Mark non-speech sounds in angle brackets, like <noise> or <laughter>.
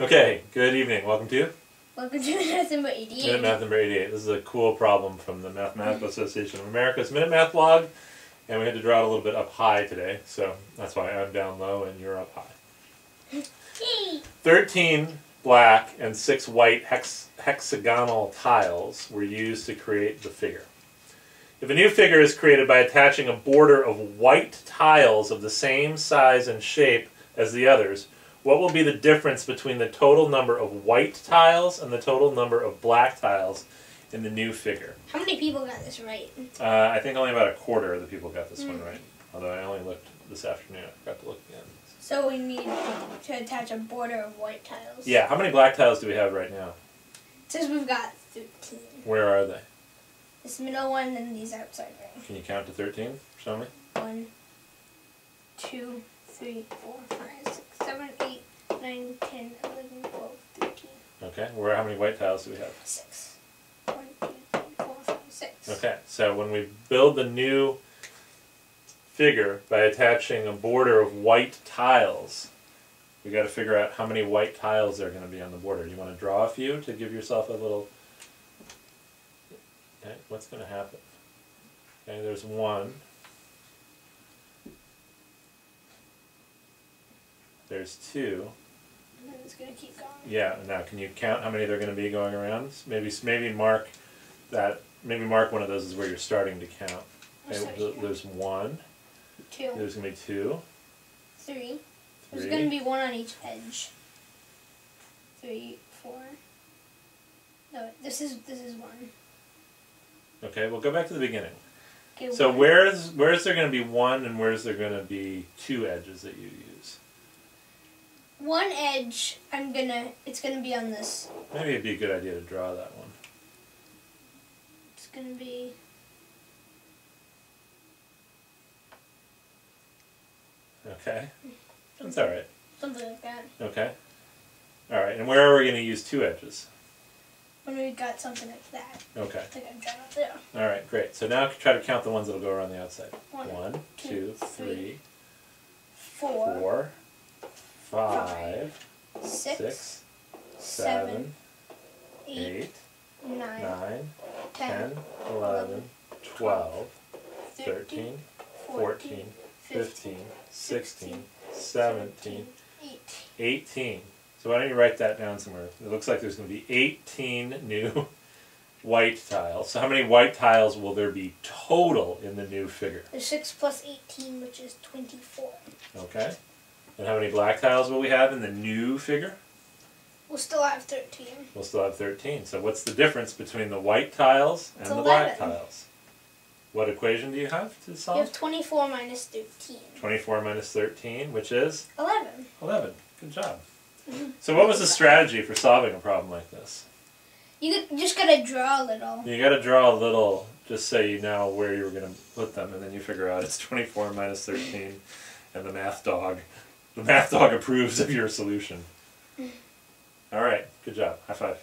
Okay, good evening. Welcome to Welcome to Math number 88. Minute Math number 88. This is a cool problem from the Mathematical Association of America's Minute Math blog, and we had to draw it a little bit up high today, so that's why I'm down low and you're up high. <laughs> Yay! 13 black and 6 white hex hexagonal tiles were used to create the figure. If a new figure is created by attaching a border of white tiles of the same size and shape as the others, what will be the difference between the total number of white tiles and the total number of black tiles in the new figure? How many people got this right? Uh, I think only about a quarter of the people got this one Mm. right. Although I only looked this afternoon. I forgot to look again. So we need to attach a border of white tiles. Yeah, how many black tiles do we have right now? It says we've got 13. Where are they? This middle one and these outside ring. Can you count to 13? Show me. One, two, three, four, five, six, seven, nine, ten, eleven, twelve, thirteen, Okay, where how many white tiles do we have? six. One, two, three, four, five, six. Okay, so when we build the new figure by attaching a border of white tiles, we got to figure out how many white tiles there are going to be on the border. You want to draw a few to give yourself a little. Okay, what's going to happen? Okay, there's one. There's two. It's gonna keep going. Yeah. Now, can you count how many there are going to be going around? Maybe maybe mark that. Maybe mark one of those is where you're starting to count. Okay, there's one. Two, There's gonna be two, three. There's gonna be one on each edge. Three, four. No, this is this is one. Okay, we'll go back to the beginning. Okay, So where's where's there gonna be one and where's there gonna be two edges that you use? One edge I'm gonna it's gonna be on this. Maybe it'd be a good idea to draw that one. It's gonna be Okay, that's all right. something like that. Okay, all right. And where are we gonna use two edges? When we got something like that. Okay, Like I'm trying up there. all right, great. So now try to count the ones that'll go around the outside. One, One, two, two, three, three, Four, four, five, six, six, seven, eight, eight, nine, nine, ten, 10, 11, 12, 13, 13, 14, 14, 15, 16, 17, 18. 18. So why don't you write that down somewhere? It looks like there's going to be 18 new <laughs> white tiles. So how many white tiles will there be total in the new figure? There's 6 plus 18, which is 24. Okay. And how many black tiles will we have in the new figure? We'll still have 13. We'll still have 13. So what's the difference between the white tiles and It's the black tiles? What equation do you have to solve? You have 24 minus 13. 24 minus 13, which is 11. 11. Good job. Mhm. So what was the strategy for solving a problem like this? You, just gotta draw a little. You got to draw a little, just so you know where you were going to put them, and then you figure out it's 24 minus 13, and the math dog, the math dog approves of your solution. All right, good job. High five.